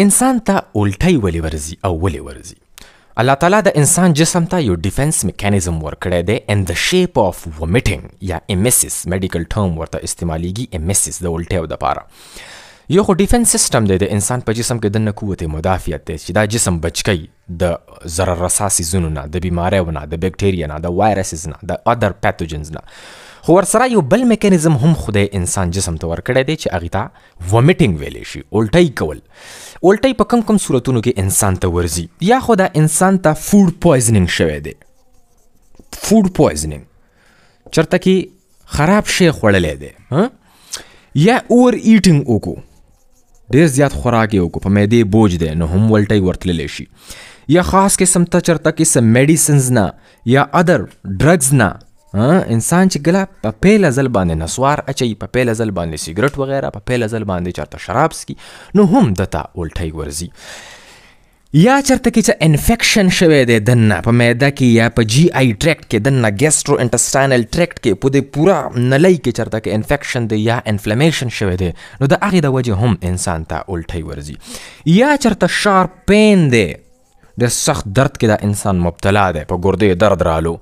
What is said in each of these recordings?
انسان ته الټی ولې ورځي او ولې ورځي الله تعالی د انسان جسم ته یو ډیفنس میکانیزم ورکړی دی ان د شیپ اف ومیټینګ یا ایمیسیس میډیکل ټرم ورته استعمالیږي ایمیسیس د الټیو د پاره یو خو ډیفنس سیستم دی د انسان په جسم کې د نه قوت مدافعت دی چې دا جسم بچکی د ضرر رسا سیزونو نه د بیماریو نه د بکټریا نه د وایرسز نه د ادر پیتوجنز نه خو ورسره یو بل میکانیزم هم خدای انسان جسم ته ورکړی دی چې هغه ته ومیټنګ ویلی شي الټۍ کول الټۍ په کم کم صورتونو کې انسان ته ورځي یا خو دا انسان ته فوډ پویزننګ شوی دی فوډ پویزننګ چرته کې خراب شی خوړلی دی یا اور ایټینګ وکړو ډیر زیات خوراک یې وکړو په معدې بوج دی نو هم ولټۍ ورتللی شي یا خاص قسم ته چرته کې سم میډیسنز نه یا ادر ډرګز نه انسان چې ګله په پیله ځل باندې نسوار اچي په پیله ځل باندې سیګریټ وغیره په پیله ځل باندې چرته شراب سکي نو هم دته الټي ورزي یا چرته کې چې انفیکشن شوی دی دنه په معده کې یا په جی آی ټریکټ کې دنه ګیسټرو انټسټاینل ټریکټ کې په دې پورا نلۍ کې چرته کې انفیکشن دی یا انفلیمیشن شوی دی نو د هغې د وجې هم انسان ته الټۍ ورځي یا چرته شارپ پین دی د سخت درد کې دا انسان مبتلا دی په ګردې درد رالو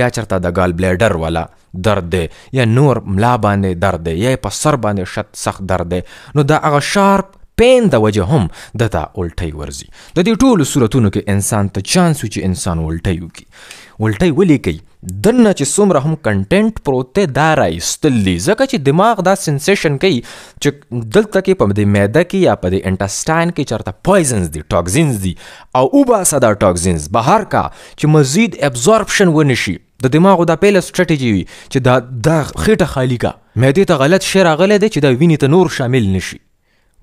یا چرته د ګال بلیډر ولا درد دی یا نور ملا باندې درد دی یا په سر باندې شت سخت درد دی نو دا هغه شارپ پین د وجه هم د تا الټی ورزي د دې ټولو صورتونو کې انسان ته چانس چې انسان الټی وکي الټی ولې کوي دنه چې څومره هم کنټینټ پروت دی دا راایستل دي ځکه چې دماغ دا سنسیشن کوي چې دلته کې په دې معده کې یا په دې انټسټاین کې چرته پویزنز دي ټاکزینز دي او وباسه دا ټاکزینز بهر کا چې مزید ابزورپشن ونشي د دماغو دا پیله سټریټیجي وي چې دا دا خېټه خالی کا معده ته غلط شی راغلی دی چې دا وینې ته نور شامل نشي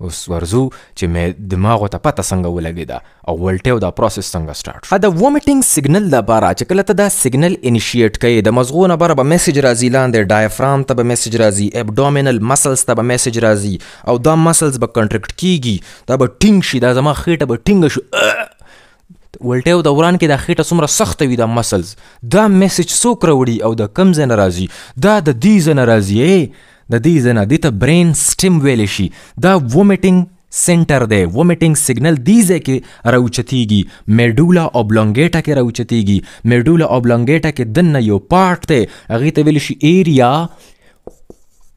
اوس ورزو چې مې دماغو ته پته څنګه ولګیده او ولټیو دا پروسس څنګه سٹارټ شو دا وومټینګ سیګنل د بارا چې کله ته دا سیګنل انیشیټ کړي د مزغو نه بره به میسج راځي لاندې ډایفرام ته به میسج راځي ابډومینل مسلز ته به میسج راځي او دا مسلز به کنټریکټ کیږي دا به ټینګ شي دا زما خېټه به ټینګ شي ولټه او دوران کې دا خېټه څومره سخته وي دا مسلز دا میسج څوک راوړي او د کم ځای نه راځي دا د دې ځای نه راځي د دې ځای نه دې ته برین سټیم ویلی شي دا وومیټینګ سنټر دی وومیټینګ سیګنل دې ځای کې راوچتیږي میډولا اوبلونګیټا کې راوچتیږي میډولا اوبلونګیټا کې دننه یو پارټ دی هغې ته ویلی شي ایریا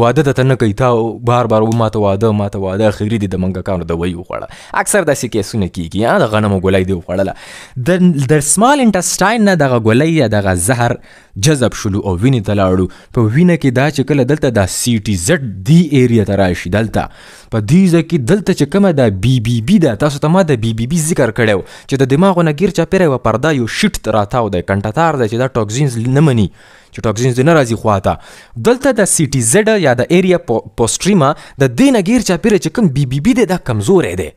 واده د تنه کوي تا بار بار ما ته واده ما ته واده اخیری دي د منګکانو د وی وخوړه اکثر داسې کیسونه کیږي یا د غنمو ګولای دی وخوړله د د سمال انټسټاین نه دغه ګولای یا دغه زهر جذب شلو او وینې ته لاړو په وینه کې دا چې کله دلته دا سی ټي زد دی ایریا ته راشي دلته په دې ځکه دلته چې کومه دا بی بی بی دا تاسو ته ما د بی بی بی ذکر کړو چې د دماغ نه غیر چا پیره و پردا یو شټ راتاو دی کنټتار دی چې دا ټاکسینز نه مني چې ټاکسینز دې نه راځي خواته دلته د سی ټي زیډ یا د ایریا پوسټریما د دې نه غیر چاپیره چې کوم بی بی بی دی دا کمزوری دی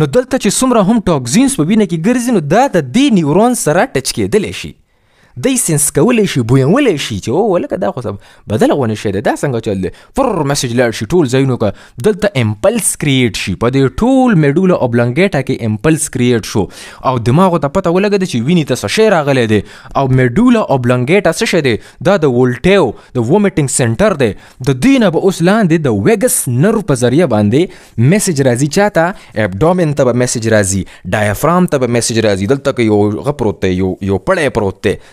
نو دلته چې څومره هم ټاکسینز په وینه کې ګرځي نو دا د دې نیورون سره ټچ کېدلی شي دی سنس کولی شي بویولی شي چې او لکه دا خو بدله غونې شی دی دا څنګه چل دی فر میسج لاړ شي ټول ځایونو کا دلته امپلس کریټ شي په دې ټول میډول او بلنګیټا کې امپلس کریټ شو او دماغ ته پته ولګید چې ویني ته څه راغلی دی او میډول او بلنګیټا څه شي دی دا د ولټیو د وومیټینګ سنټر دی د دینه به اوس لاندې د ویګس نرو په ذریعہ باندې میسج راځي چاته ابډومن ته به میسج راځي ډایفرام ته به میسج راځي دلته کې یو غپروت یو یو پړې پروت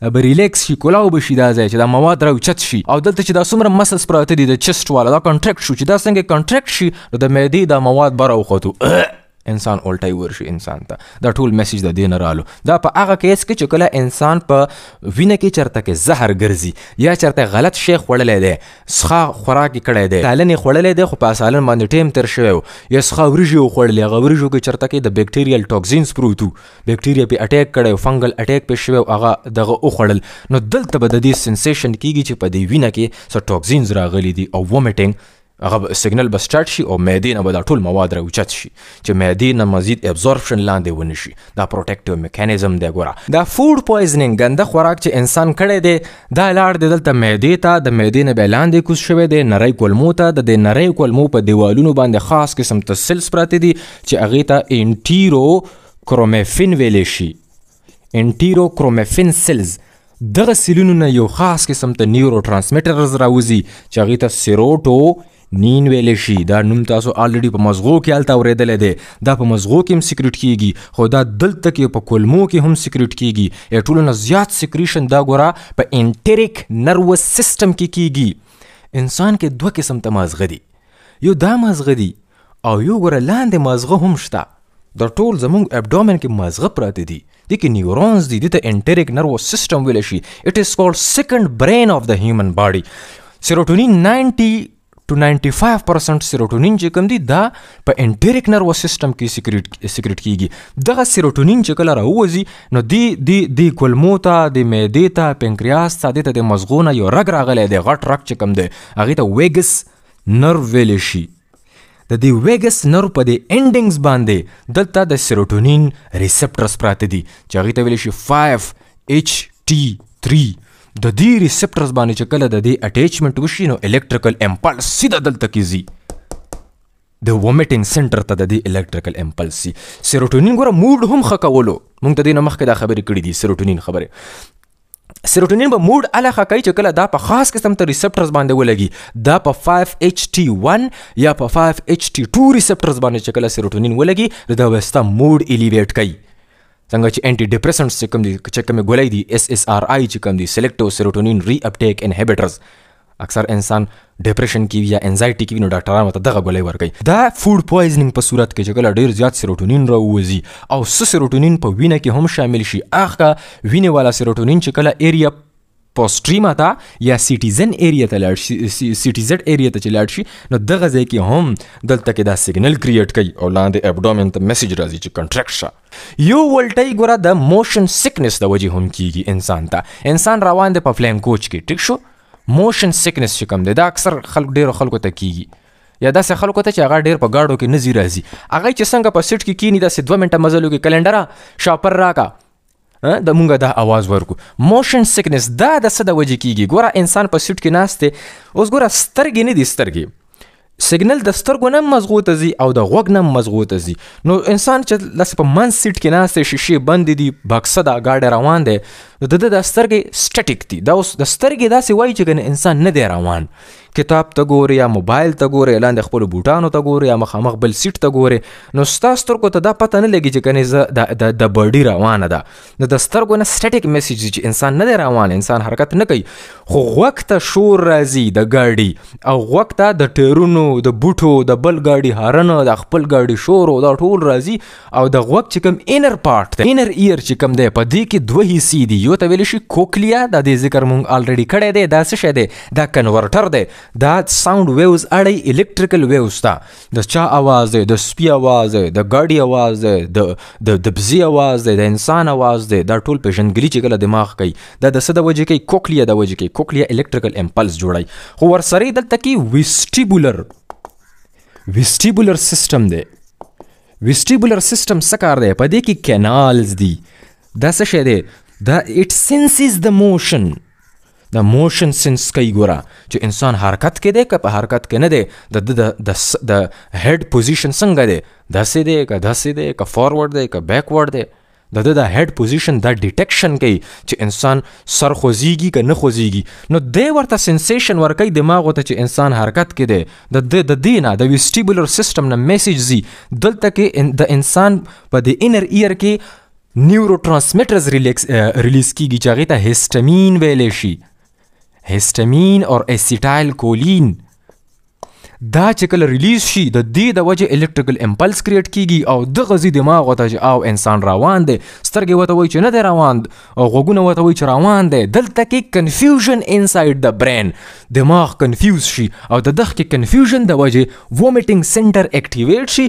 به ریلیکس شي کولاو به شي دا ځای چې دا مواد راوچت شي او دلته چې دا څومره مسلس پراته دي د چست والا دا کنټریکټ شو چې دا څنګه کنټریکټ شي نو د معدې دا مواد به راوخوتو انسان الټای ورشي انسان ته دا ټول میسج د دین رالو دا په هغه کیس کې چې کله انسان په وینه کې چرته کې زهر ګرځي یا چرته غلط شی خوړلې دی سخا خوراک کړی دی سالن خوړلې دی خو په سالن باندې ټیم تر شوی یا سخا ورجو خوړلې غورجو کې چرته کې د بیکټیریل ټاکسینز پروتو بکټریا په اټیک کړی او فنګل اټیک په شوی او هغه دغه وخوړل نو دلته به د دې سنسیشن کیږي چې په دې وینه کې څه ټاکسینز راغلي دي او وومیټینګ هغه سیګنل به سٹارټ شي او معدې نه به دا ټول مواد راوچت شي چې معدې نه مزید ابزورپشن لاندې ونشي دا پروټیکټیو میکانیزم دی ګوره دا فود پویزنینګ ګنده خوراک چې انسان کړی دی دا لاړ دی دلته معدې ته د معدې نه به لاندې کوز شوی دی نری کولمو ته د دې نری کولمو په دیوالونو باندې خاص قسم ته سلز پراته دي چې هغه ته انټیرو کرومیفین ویلی شي انټیرو کرومیفین سیلز دغه سیلونو نه یو خاص قسم ته نیورو ترانسمیټرز راوځي چې هغه ته سیروټو نین ویل شي دا نوم تاسو الریډي په مزغو کې الته اوریدل دي دا په مزغو کې هم سیکریټ کیږي خو دا دلته کې په کولمو کې هم سیکریټ کیږي ای ټولو نه زیات سیکریشن دا ګوره په انټریک نروس سیستم کې کیږي انسان کې دوه قسم ته مازغه دي یو دا مازغه دي او یو ګوره لاندې مازغه هم شته د ټول زمونږ ابډومن کې مازغه پراته دي دي کې نیورونز دي دي ته انټریک نرو سیستم ویل شي اټ از کولډ سیکنډ برین اف د هیومن باډي سیروټونین 90 ټو 95% سیروټونین چې کوم دي دا په انټریک نرو سیستم کې سیکریټ سیکریټ کیږي دغه سیروټونین چې کله راوځي نو دی دی دی کولمو ته د معدې ته پنکریاس ته د مزغونه یو رګ راغلی دی غټ رګ چې کوم دی هغه ته ویګس نرو ویل شي د دې ویګس نرو په دې انډینګز باندې دلته د سیروټونین ریسپټرز پراته دي چې هغه ته ویل شي 5 اچ ټي 3 د دې ریسپټرز باندې چې کله د دې اټیچمنت وشي نو الکتریکل امپلس سیده دلته کیږي د وومیټینګ سنټر ته د دې الکتریکل امپلس سي سیروټونین ګوره موډ هم ښه کولو موږ د دې نه مخکې دا خبرې کړې دي سیروټونین خبرې سیروټونین به موډ اله خکای چې کله دا په خاص قسم ته ریسپټرز باندې ولګي دا په 5HT1 یا په 5HT2 ریسپټرز باندې چې کله سیروټونین ولګي نو دا وستا موډ الیویټ کوي څنګه چې انټي ډیپریسنټس چې کوم دي چې کوم ګولۍ دي اس اس ار آی چې کوم دي سلیکټو سیروټونین ری اپټیک انهبیټرز اکثر انسان ډیپریشن کې وي یا انزایټي کې وي نو ډاکټران ورته دغه ګولۍ ورکوي دا فوډ پویزنینګ په صورت کې چې کله ډیر زیات سیروټونین راووځي او څه سیروټونین په وینه کې هم شامل شي اخکه وینې والا سیروټونین چې کله ایریا پوسټریما ته یا سیټیزن ایریا ته لاړ شي سیټیزډ ایریا ته چې لاړ شي نو دغه ځای کې هم دلته کې دا سیګنل کریټ کوي او لاندې ابډومن ته میسج راځي چې کنټریکټ شه یو ولټی ګوره د موشن سکنس د وجې هم کیږي انسان ته انسان روان دی په فلین کوچ کې ټیک شو موشن سکنس چې کوم دی دا اکثر خلک ډیرو خلکو ته کیږي یا داسې خلکو ته چې هغه ډېر په ګاډو کې نه ځي راځي هغه چې څنګه په سیټ کې کینی داسې دوه منټه مزلو کې کلندره شاپر راکا د مونږه دا आवाज ورکو موشن سکنس دا د څه د وجې کیږي ګوره انسان په سیټ کې ناشته اوس ګوره سترګې نه دي سترګې سیګنل د سترګو نه مزغو ته ځي او د غوږ نه مزغو ته ځي نو انسان چې لس په من سیټ کې ناست شیشې بند دي بکسه دا گاډه روان دی نو د د سترګې سټټیک دي دا اوس د سترګې داسې وایي چې ګنې انسان نه دی روان کتاب ته ګوري یا موبایل ته ګوري لاندې خپل بوټانو ته ګوري یا مخامخ بل سیټ ته ګوري نو ستا سترګو ته دا پته نه لګي چې کنې زه د د بډي روانه ده نو د سترګو نه سټیټیک میسج دی چې انسان نه دی روان انسان حرکت نه کوي خو غوږ ته شور راځي د ګاډي او غوږ ته د ټیرونو د بوټو د بل ګاډي هارن د خپل ګاډي شور او دا ټول راځي او د غوږ چې کوم انر پارت دی انر ایر چې کوم دی په دې کې دوه حصې دي یو ته ویل شي کوکلیا د دې ذکر مونږ الریډي کړی دی دا څه شی دی دا کنورټر دی دا ساوند ویوز اړي الکتریکل ویوز ته د چا اواز دی د سپي اواز دی د ګاډي اواز دی د د د بزي اواز دی د انسان اواز دی دا ټول پیژندګلي چې کله دماغ کوي دا د څه د وجې کوي کوکلیا د وجې کوي کوکلیا الکتریکل امپلس جوړوي خو ورسره دلته کې ویسټیبولر ویسټیبولر سیستم دی ویسټیبولر سیستم څه کار دی په دې کې کینالز دي دا څه شی دی دا اټ سینسز د موشن د موشن سنس کوي ګوره چې انسان حرکت کې دی که په حرکت کې نه دی د د د د هډ پوزیشن څنګه دی داسې دی که داسې دی که فارورډ دی که بیکورډ دی د د د هډ پوزیشن دا ډیټیکشن کوي چې انسان سر خوځيږي که نه خوځيږي نو دی ورته سنسیشن ورکوي دماغ ته چې انسان حرکت کې دی د د د دینه د ویسټیبولر سیستم نه میسج زی دلته کې د انسان په د انر ایر کې نیوروټرانسمیټرز ریلیز کیږي چې هغه ته هیستامین ویل شي هیستامین او اسیټایل کولین دا چې کله ریلیز شي د دې د وجه الکتریکل امپلس کریټ کیږي او د غزي دماغ وته چې او انسان روان دی سترګې وته وای چې نه دی روان او غوګونه وته وای چې روان دی دلته کې کنفیوژن انساید د برین دماغ کنفیوز شي او د دخ کې کنفیوژن د وجه وومیټینګ سنټر اکټیویټ شي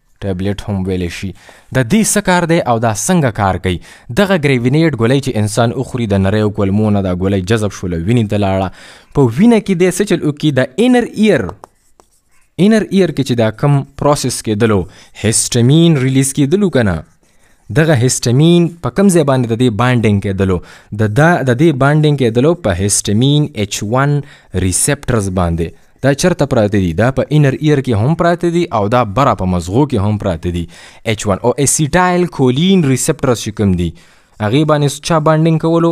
ټابلیټ هم ویلی شي د دې څه کار دی او دا څنګه کار کوي دغه ګریوینیټ ګولۍ چې انسان وخوري د نریو کولمو نه دا ګولۍ جذب شوله وینې ته لاړه په وینه کې دی څه چل وکړي د انر ایر انر ایر کې چې دا کم پروسس کېدلو هیسټامین ریلیز کېدلو که نه دغه هیستامین په کوم ځای باندې د دې بانډینګ کېدلو د دا د دې بانډینګ کېدلو په هیستامین ایچ 1 ریسپټرز باندې دا چرته پراته دي دا په انر ایر کې هم پراته دي او دا برا په مزغو کې هم پراته دي ایچ 1 او اسیټایل کولین ریسپټرز چې کوم دي هغه باندې چا بانډینګ کولو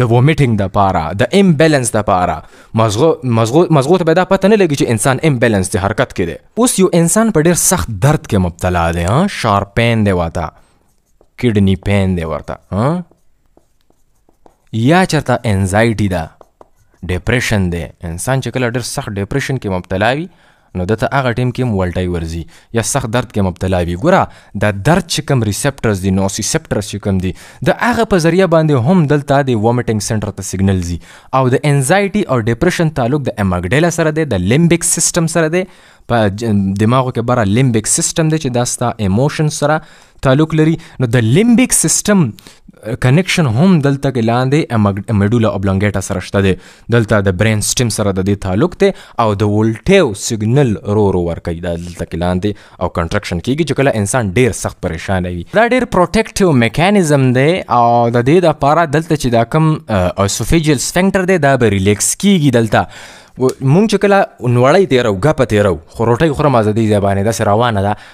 د وومیټینګ د پاره د ام بیلانس د پاره مزغو مزغو مزغو ته به دا پته نه لګي چې انسان ام بیلانس دی حرکت کې دی اوس یو انسان په ډیر سخت درد کې مبتلا دی ها شار پین دی واته کډنی پین دی ورته ها یا چرته انزایټی ده ډیپریشن دی انسان چې کله ډیر سخت ډیپریشن کې مبتلا وي نو ده ته هغه ټیم کې هم والټای ورځي یا سخت درد کې مبتلا وي ګوره دا درد چې کوم ریسپټرز دي نوسیسپټرز چې کوم دي د هغه په ذریعه باندې هم دلته د وومیټینګ سنټر ته سیګنل ځي او د انزایټي او ډیپریشن تعلق د امګډیلا سره دی د لیمبیک سیستم سره دی په دماغو کې بره لیمبیک سیستم دی چې دا ستا ایموشن سره تعلق لري نو د لیمبیک سیستم کنیکشن هم دلته کې لاندې میډولا اوبلانګیټا سره شته دی دلته د برین سټیم سره د دې تعلق دی او د ولټیو سیګنل رو رو ورکوي دا دلته کې لاندې او کنټرکشن کیږي چې کله انسان ډیر سخت پریشان وي دا ډیر پروټیکټیو میکانیزم دی او د دې لپاره دلته چې دا کم اسوفیجل سفنکټر دی دا به ریلیکس کیږي دلته مونږ چې کله نوړی تیرو غپ تیرو خو روټي خورم ازادي ځبانه دا روانه ده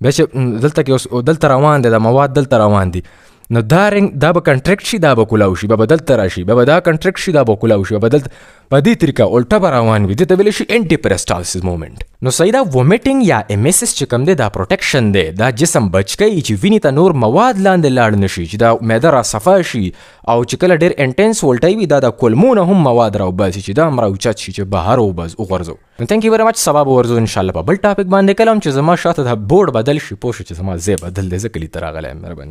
بیا چې دلته کې اوس دلته روان دی دا مواد دلته روان دي نو دا رنګ دا به کنټریکټ شي دا به کولاو شي به بدلته راشي به دا کنټریکټ شي دا به کولاو شي بدلته په دې طریقه الټه به روان وي دته ویل شي انټي پرستالسیس مومنت نو سیدا وومیټینګ یا امیسس چې کوم دی دا پروټیکشن دی دا جسم بچ کوي چې ویني ته نور مواد لاندې لاړ نشي چې دا معده را صفا شي او چې کله ډیر انټنس ولټي وي دا د کولمونه هم مواد راوباسي چې دا هم راوچت شي چې بهر وبز وغورځو نو ثانک یو ویری مچ سبا به ورځو ان شاء الله په بل ټاپک باندې کلم چې زما شاته دا بورډ بدل شي پوه شو چې زما زه بدل دی زه کلی تر غلم مهرباني